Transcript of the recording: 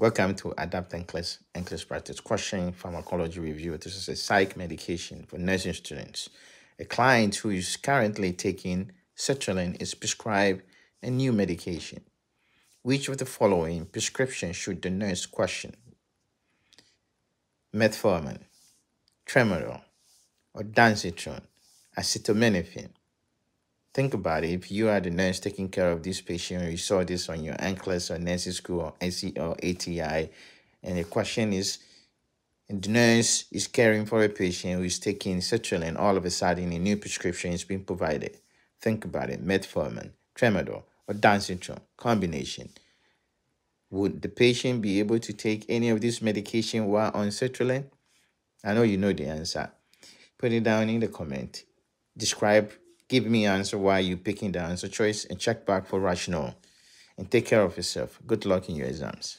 Welcome to Adapt NCLEX, NCLEX Practice Question Pharmacology Review. This is a psych medication for nursing students. A client who is currently taking sertraline is prescribed a new medication. Which of the following prescription should the nurse question? Metformin, Tramadol, ondansetron, acetaminophen. Think about it. If you are the nurse taking care of this patient, you saw this on your NCLEX or nursing school or NC or ATI, and the question is, the nurse is caring for a patient who is taking sertraline, all of a sudden a new prescription is being provided. Think about it. Metformin, Tramadol, ondansetron combination. Would the patient be able to take any of this medication while on sertraline? I know you know the answer. Put it down in the comment. Describe Give me answer why you picking the answer choice and check back for rationale. And take care of yourself. Good luck in your exams.